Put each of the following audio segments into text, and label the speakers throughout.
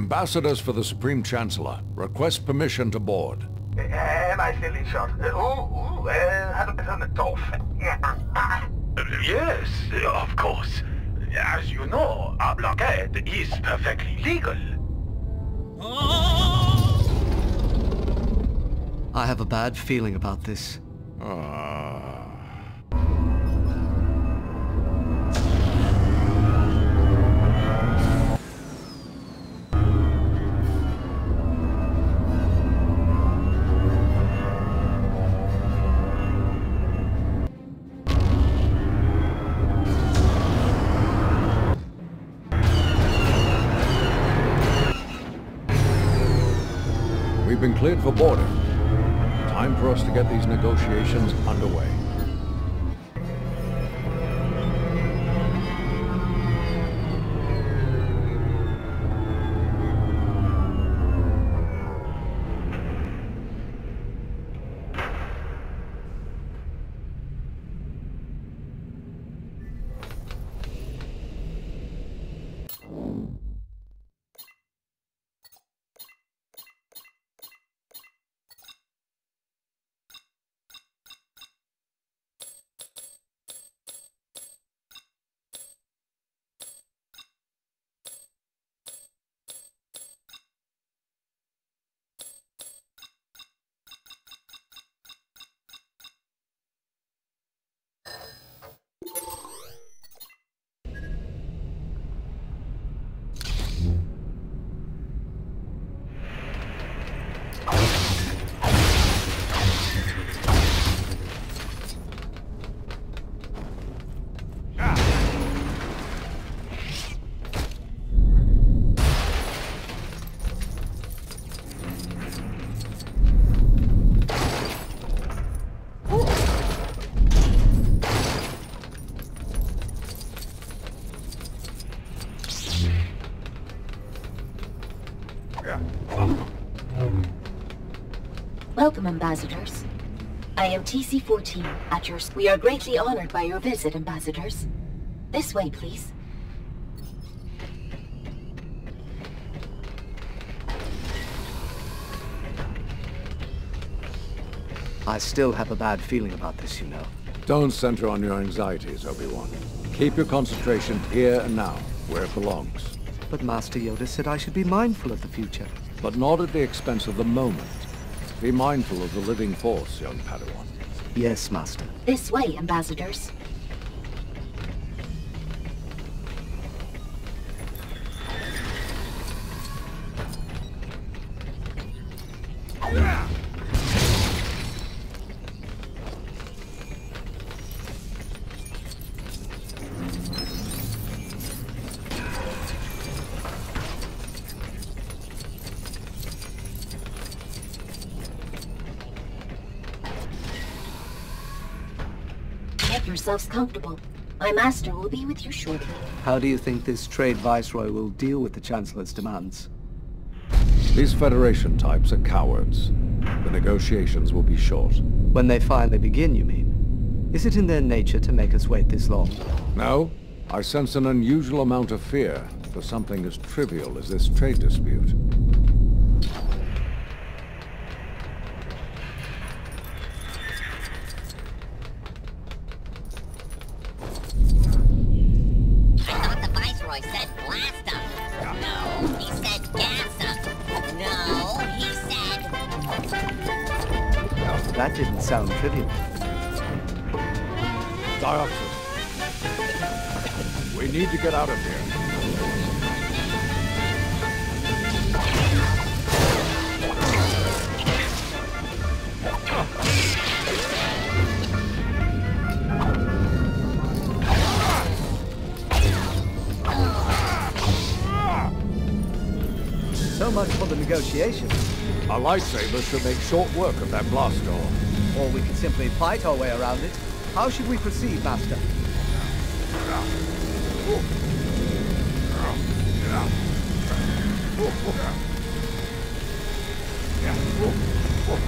Speaker 1: ambassadors for the Supreme Chancellor request permission to board.
Speaker 2: Am I still in shot? Ooh, ooh, uh, have a bit on the off. yes, of course. As you know, a blockade is perfectly legal.
Speaker 3: I have a bad feeling about this.
Speaker 1: Ah. We've been cleared for boarding. Time for us to get these negotiations underway.
Speaker 4: Welcome, ambassadors. I am TC-14, at your... We are greatly honored by your visit, ambassadors. This way, please.
Speaker 3: I still have a bad feeling about this, you know.
Speaker 1: Don't center on your anxieties, Obi-Wan. Keep your concentration here and now, where it belongs.
Speaker 3: But Master Yoda said I should be mindful of the future.
Speaker 1: But not at the expense of the moment. Be mindful of the living force, young Padawan.
Speaker 3: Yes, Master.
Speaker 4: This way, ambassadors. Yourselves comfortable. My master will be with you shortly.
Speaker 3: How do you think this trade viceroy will deal with the Chancellor's demands?
Speaker 1: These Federation types are cowards. The negotiations will be short.
Speaker 3: When they finally begin, you mean? Is it in their nature to make us wait this long?
Speaker 1: No, I sense an unusual amount of fear for something as trivial as this trade dispute. Out of here.
Speaker 3: So much for the negotiations.
Speaker 1: Our lightsabers should make short work of that blast door.
Speaker 3: Or we could simply fight our way around it. How should we proceed, Master?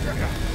Speaker 3: Yeah.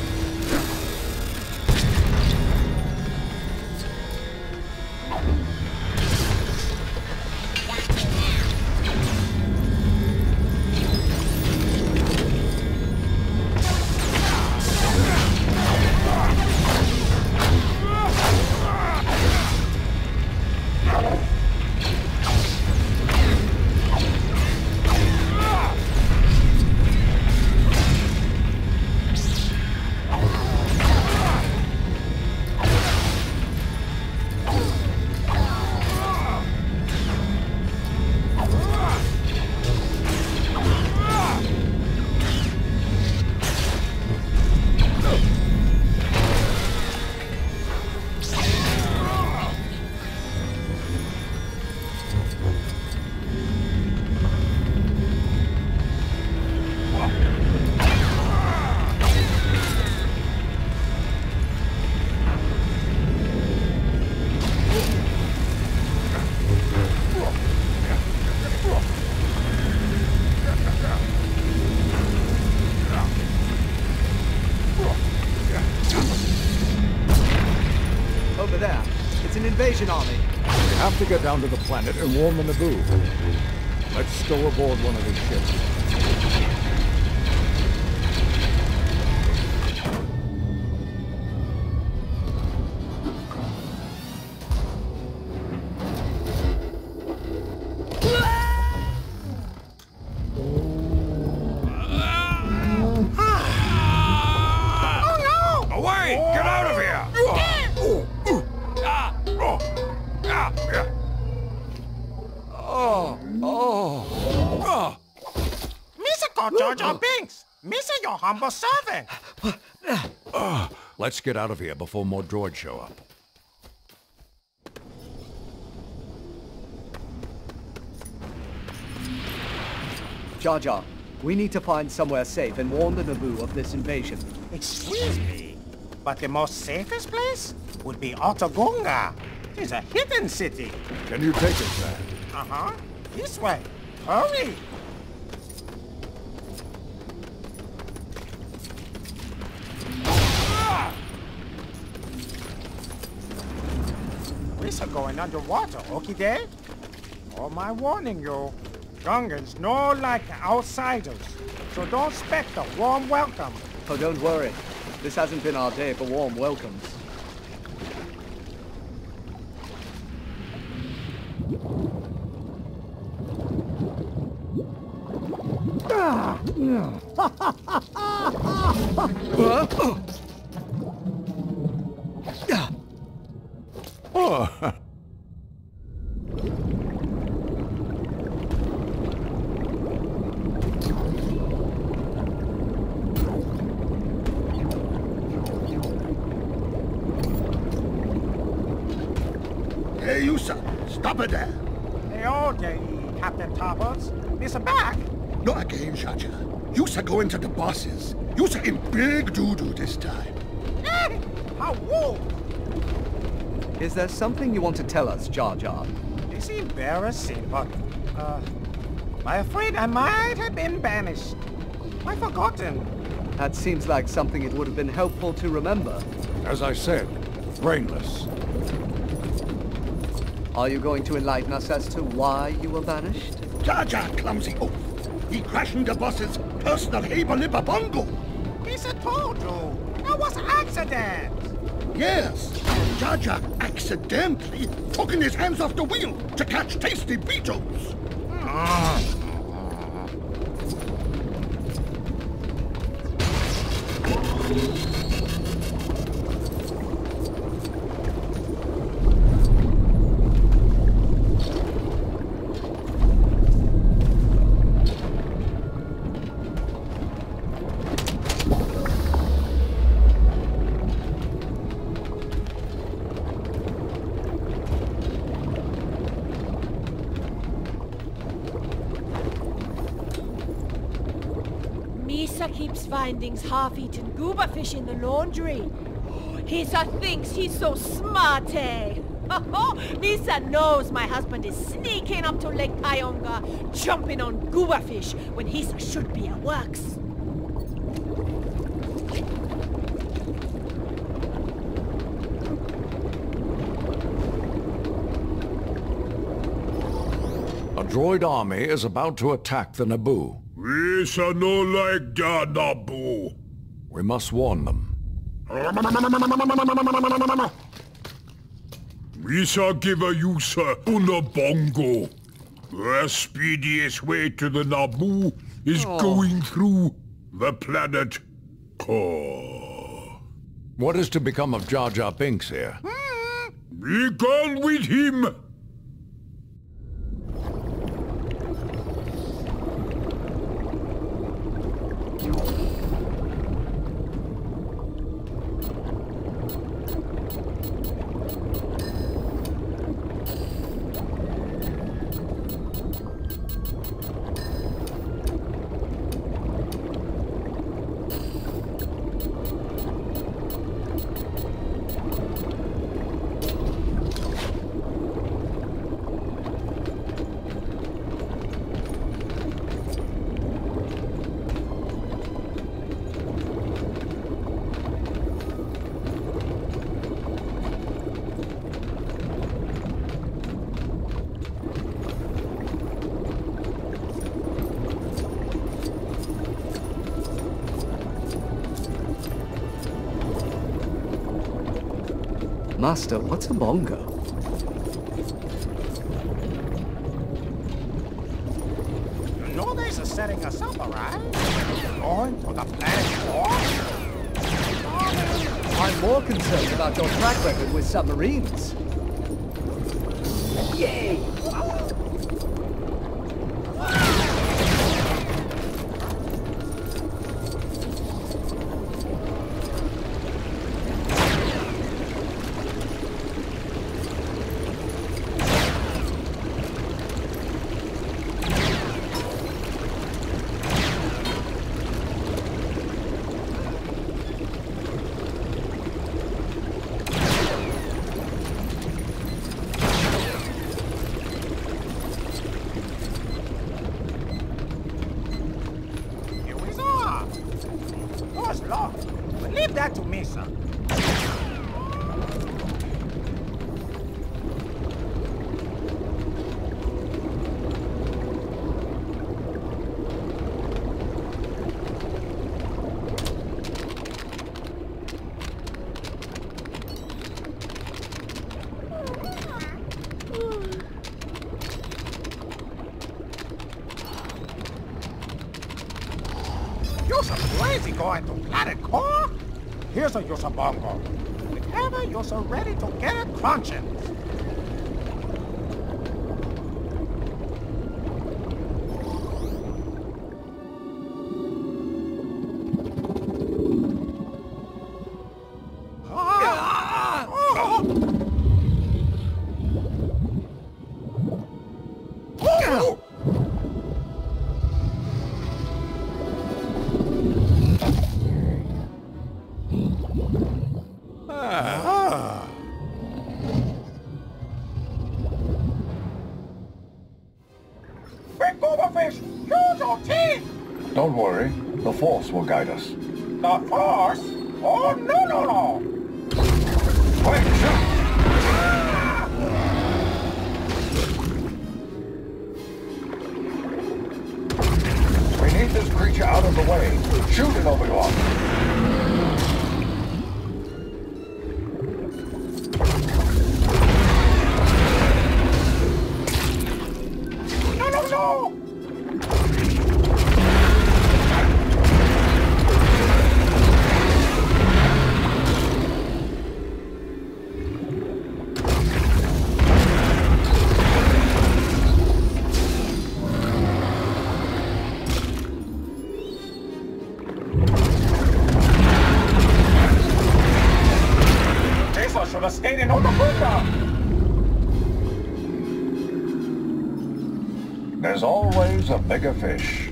Speaker 3: Over there. It's an invasion army.
Speaker 1: We have to get down to the planet and warn the Naboo. Let's stow aboard one of these ships.
Speaker 5: Mr. called Jar Jar Binks. Mr. Your humble servant.
Speaker 1: Let's get out of here before more droids show up.
Speaker 3: Jar Jar, we need to find somewhere safe and warn the Naboo of this invasion.
Speaker 5: Excuse me, but the most safest place would be Otoh Gunga. It's a hidden city.
Speaker 1: Can you take us there?
Speaker 5: Uh-huh. This way. Hurry. We're going underwater, okay, Dave? Oh, my warning you. Gungans no like outsiders, so don't expect a warm welcome.
Speaker 3: Oh, don't worry. This hasn't been our day for warm welcomes.
Speaker 6: Stop it there.
Speaker 5: Hey, all day, Captain Tarpals. Mr. Back.
Speaker 6: Not again, Shacha. You sir go into the bosses. You sir in big doo-doo this time.
Speaker 5: Hey, how woo.
Speaker 3: Is there something you want to tell us, Jar Jar?
Speaker 5: It's embarrassing, but, uh, I'm afraid I might have been banished. I've forgotten.
Speaker 3: That seems like something it would have been helpful to remember.
Speaker 1: as I said, brainless.
Speaker 3: Are you going to enlighten us as to why you were banished?
Speaker 6: Jar Jar clumsy oaf. He crashing the boss's personal Haber Bongo.
Speaker 5: He's a told you. That was accident.
Speaker 6: Yes, Jar Jar accidentally taking his hands off the wheel to catch tasty beetles.
Speaker 7: Misa keeps finding half-eaten gooba fish in the laundry. Hisa thinks he's so smart, eh? Misa knows my husband is sneaking up to Lake Paonga, jumping on gooba fish when Hisa should be at works.
Speaker 1: A droid army is about to attack the Naboo.
Speaker 8: We shall no like that, Naboo.
Speaker 1: We must warn them.
Speaker 8: We shall give a user Unabongo. The speediest way to the Naboo is oh. going through the planet Core.
Speaker 1: What is to become of Jar Jar Binks here?
Speaker 8: Be gone with him!
Speaker 3: Master, what's a bongo?
Speaker 5: You know they's setting us up, alright? Going to the planet Core?
Speaker 3: I'm more concerned about your track record with submarines. Yay!
Speaker 5: Here we are. Course locked. But leave that to me, son. You're crazy going to planet core? Here's a Yosabongo. Whenever you're so ready to get it crunching.
Speaker 1: Guide us.
Speaker 5: The Force?
Speaker 1: Bigger fish.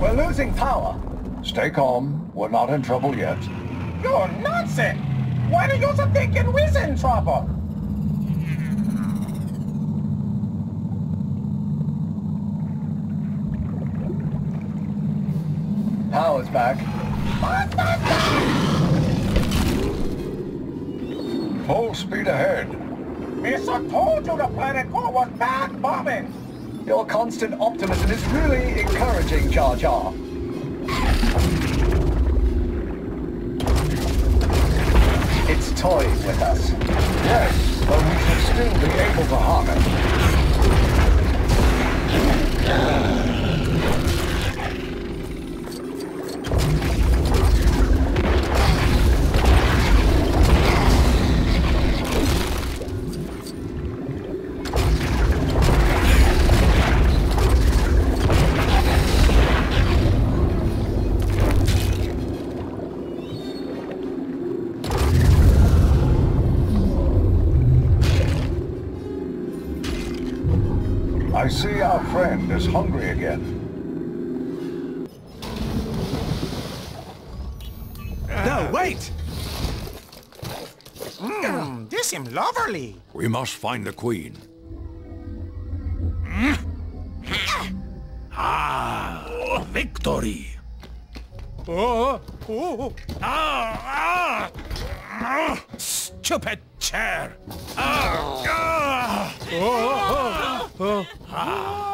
Speaker 3: We're losing power.
Speaker 1: Stay calm. We're not in trouble yet.
Speaker 5: You're nuts! Eh? Why do you think we're in trouble?
Speaker 3: Back.
Speaker 1: Full speed ahead.
Speaker 5: Missa told you the planet core was back bombing!
Speaker 3: Your constant optimism is really encouraging, Jar Jar. It's toying with us.
Speaker 1: Yes, but we should still be able to harm it. Our friend is hungry again.
Speaker 5: No, wait! Mmm, this seems lovely.
Speaker 9: We must find the queen.
Speaker 10: Ah, victory!
Speaker 5: Oh, oh,
Speaker 10: Ah, ah, ah, stupid chair! Ah, 啊啊